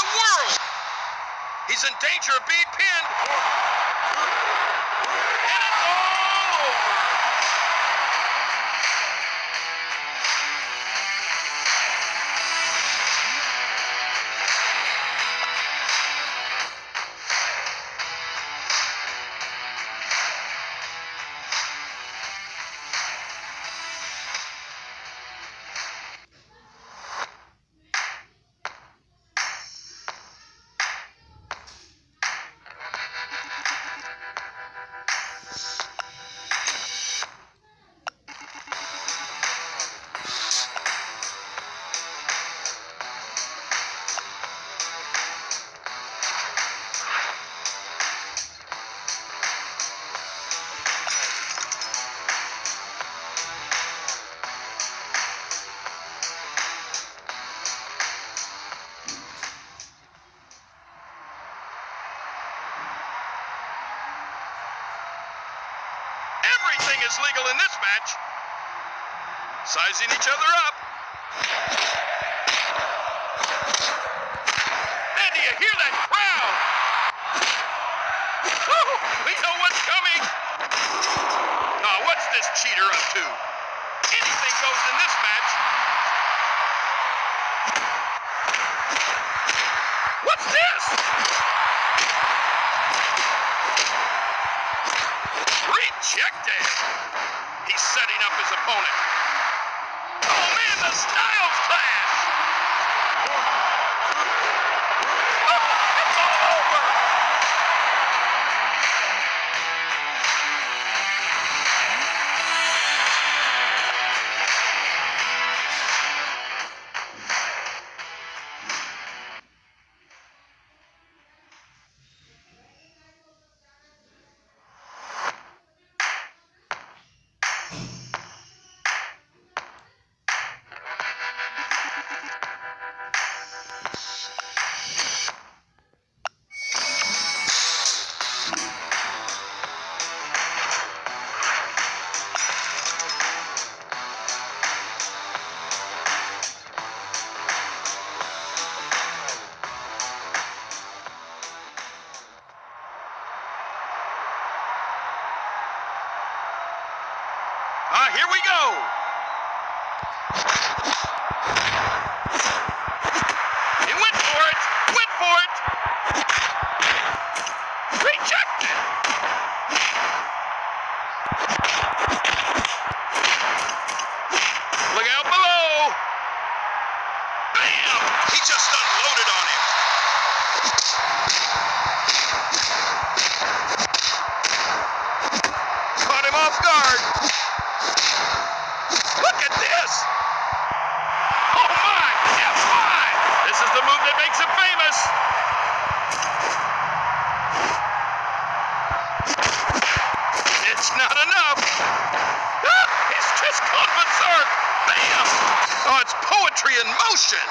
the world. He's in danger of being pinned. Everything is legal in this match. Sizing each other up. And do you hear that crowd? Woo! We know what's coming. Oh, what's this cheater up to? Anything goes in this match. What's this? Rejected. He's setting up his opponent. Oh man, the styles clash. Ah, here we go. He went for it. Went for it. Rejected. Look out below. Bam! He just unloaded on him. Caught him off guard. Look at this! Oh my! F5! This is the move that makes him famous! It's not enough! Ah, he's just gone berserk! Bam! Oh, it's poetry in motion!